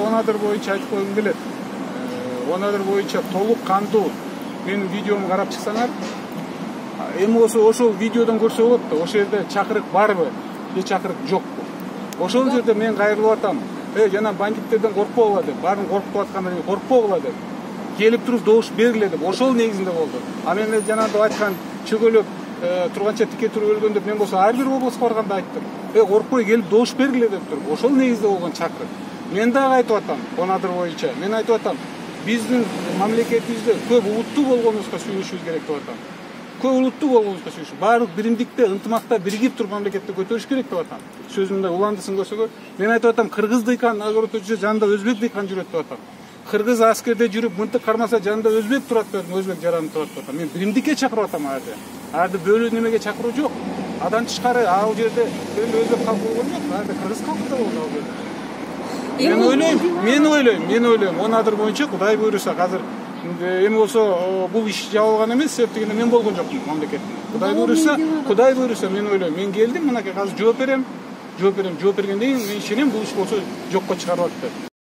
он адыр боюнча айтып койгум келет он адыр боюнча толук кандуу менин видеомду карап чыксаңар эми болсо ошол видеодон көрсө болот да ошол жерде чакырык барбы же чакырык жокпу ошол жерде мен кайрылып атам. Э жана бандиттерден коркпогула деп баарын коркутуп аткандан кийин коркпогула деп келип туруп добуш бергиле деп ошол негизинде болду а мен жанагынтип айткан чөгөлөп э, турганча тике туруп өлгөн деп мен болсо ар бир областка барганда айттым. Э коркпой келип добуш бергиле деп туруп ошол негизде болгон чакырык мен дагы айтып атам он адыр боюнча мен айтып атам биздин мамлекетибизде көп улуттуу болгонубузга сүйүнүшүбүз керек деп атам. Көп улуттуу болгонубузга сүйүнүшүп баардык биримдикте ынтымакта биригип туруп мамлекетти көтөрүш керек деп атам. Сөзүмдө уландысын көрсөгө мен айтып атам кыргыз дыйкан огороддо жүрсө жанында өзбек дыйкан жүрөт деп атам. Кыргыз аскерде жүрүп мынтык кармаса жанында өзбек турат деп атам өзбек жаранып турат деп атам. Мен биримдикке чакырып атам ал жерде ал жерде бөлүү немеге чакыруу жок андан тышкары ал жерде өзбек калкы болгон жок ал кыргыз калкы да болду ал жерде. Мен ойлойм мен ойлойм мен ойлойм он адыр боюнча кудай буйруса азыр эми болсо бул иш жабылган эмес себеп дегенде мен болгон жокмун мамлекетте кудай буйруса кудай буйруса мен ойлойм мен келдим мынакей азыр жооп берем жооп берем жооп бергенден кийин мен ишенем бул иш болсо жокко чыгарылат деп